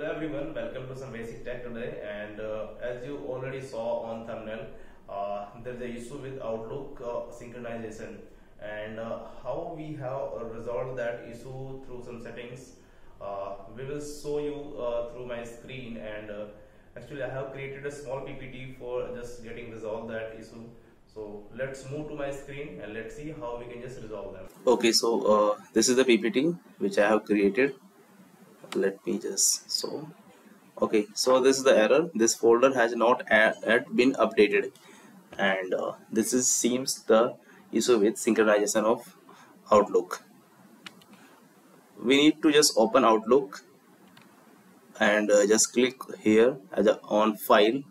Hello everyone, welcome to some basic tech today. And uh, as you already saw on thumbnail uh, there's a issue with Outlook uh, synchronization. And uh, how we have uh, resolved that issue through some settings uh, we will show you through my screen. And actually I have created a small PPT for just getting resolved that issue. So let's move to my screen and let's see how we can just resolve that. Okay so this is the ppt which i have created let me just so okay so this is the error. This folder has not yet been updated. And uh, this is seems the issue with synchronization of outlook. We need to just open outlook and uh, just click here as a, on file.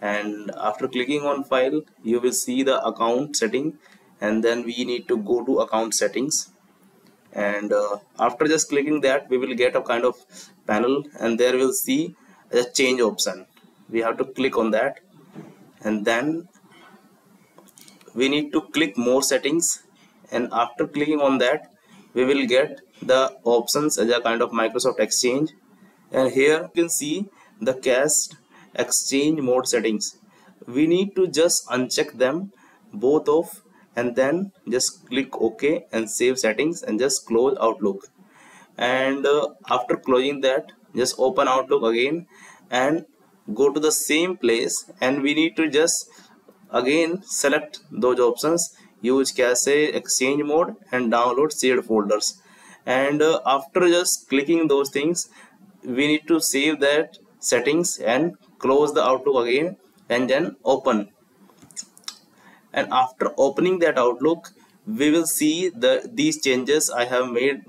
And after clicking on file you will see the account setting. And then we need to go to account settings and uh, after just clicking that we will get a kind of panel and there we'll see a change option. We have to click on that. And then we need to click more settings. And after clicking on that we will get the options as a kind of Microsoft Exchange. And here you can see the cached exchange mode settings. We need to just uncheck them both of and then just click ok and save settings and just close outlook. And uh, after closing that just open outlook again and go to the same place. And we need to just again select those options. Use cache exchange mode and download shared folders. And uh, after just clicking those things we need to save that settings and close the outlook again and then open and after opening that outlook we will see the these changes i have made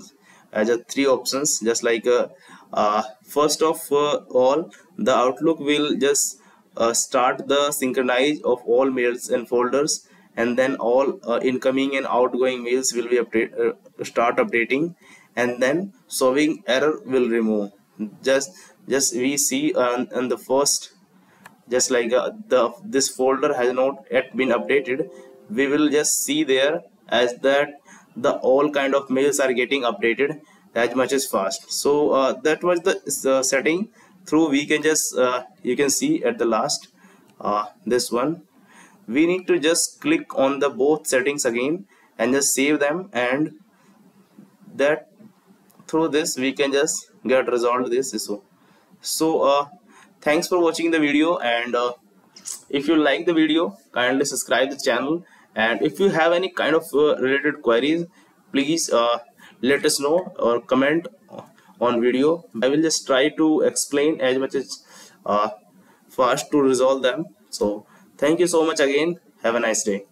as a three options just like uh, uh, first of uh, all the outlook will just uh, start the synchronize of all mails and folders and then all uh, incoming and outgoing mails will be update uh, start updating and then solving error will remove. Just just we see on, on the first just like uh, the this folder has not yet been updated. We will just see there as that the all kind of mails are getting updated as much as fast. So uh, that was the uh, setting. Through we can just uh, you can see at the last uh, this one. We need to just click on the both settings again and just save them and that through this we can just get resolved this issue. So uh, thanks for watching the video and uh, if you like the video kindly subscribe the channel. And if you have any kind of uh, related queries please uh, let us know or comment on video. I will just try to explain as much as uh, fast to resolve them. So thank you so much again. Have a nice day